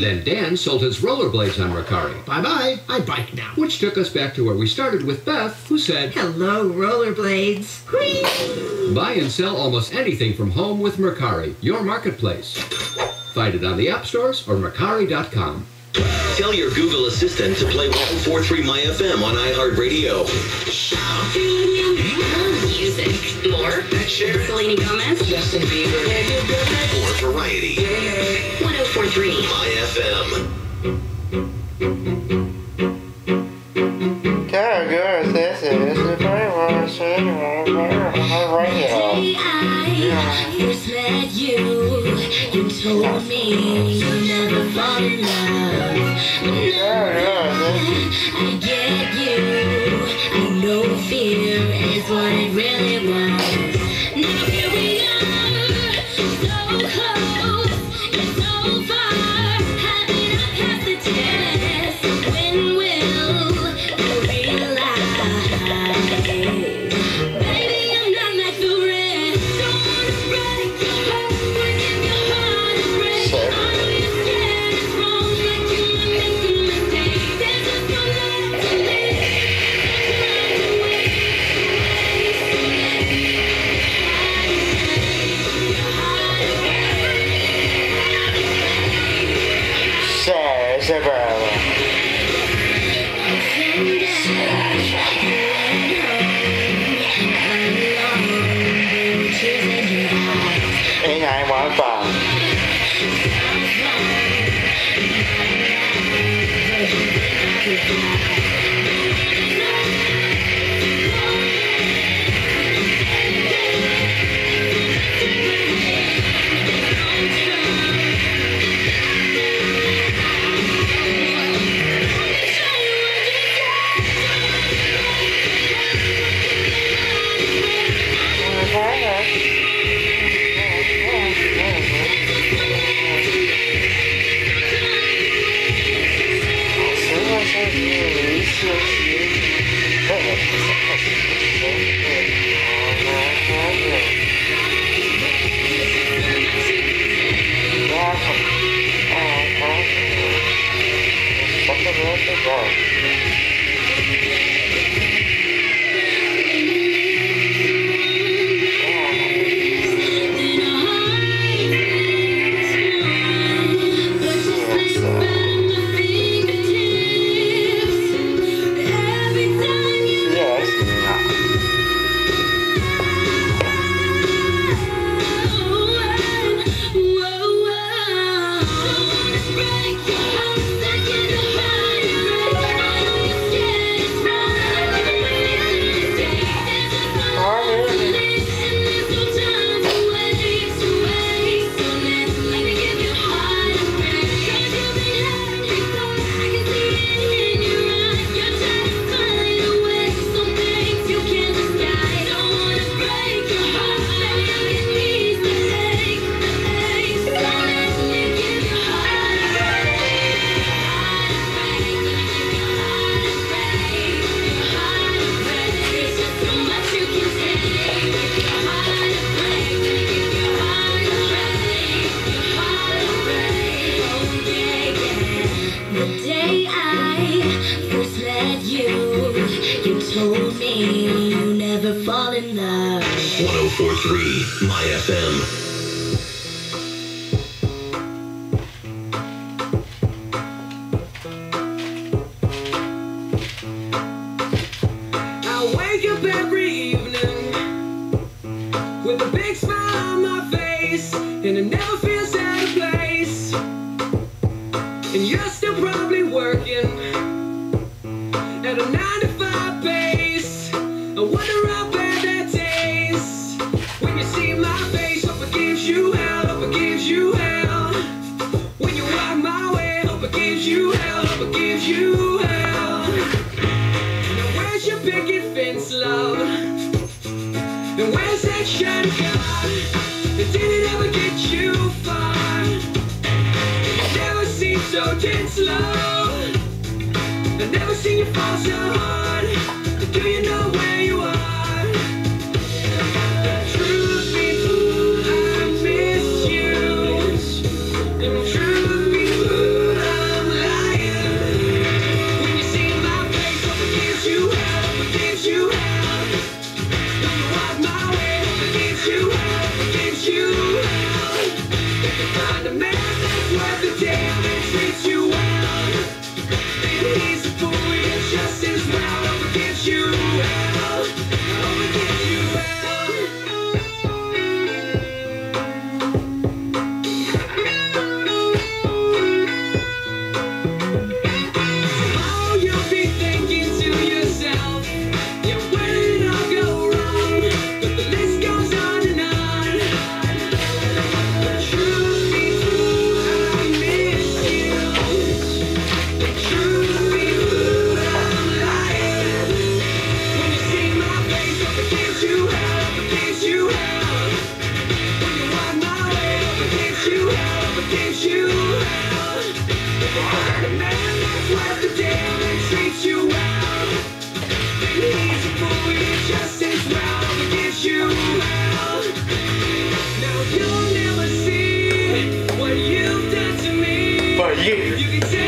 Then Dan sold his rollerblades on Mercari. Bye bye. I bike now. Which took us back to where we started with Beth, who said, Hello, rollerblades. Whee! Buy and sell almost anything from home with Mercari, your marketplace. Find it on the app stores or Mercari.com. Tell your Google Assistant to play 1043 My FM on iHeartRadio. Music. More. Share Selena Gomez. Justin Bieber. More variety. 1043. My FM. Girls, this is the brainwash radio. I first met you, you told me you'll never fall love. I get you, I know fear is what it really was. Here we are, so close, yet so Sarah Sabella. Eight nine one me you never fall in love. 1043 My FM. Gives you hell. It gives you hell. Now where's your picket fence, love? And where's that shiny car? It didn't ever get you far. You never seem so tense, love. I've never seen you fall so hard. Do you know where you me. For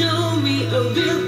Show me a good